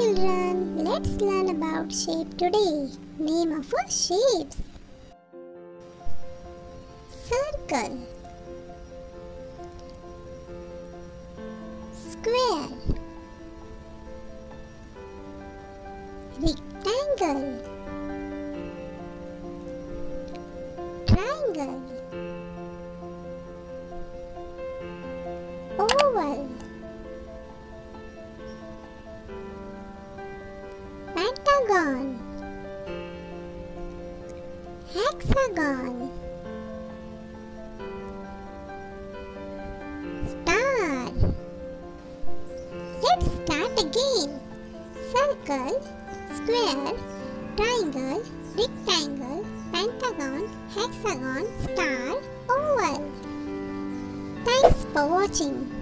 children, let's learn about shape today. Name of a shapes. Circle Square Rectangle Pentagon Hexagon Star Let's start again. Circle, square, triangle, rectangle, pentagon, hexagon, star, oval. Thanks for watching.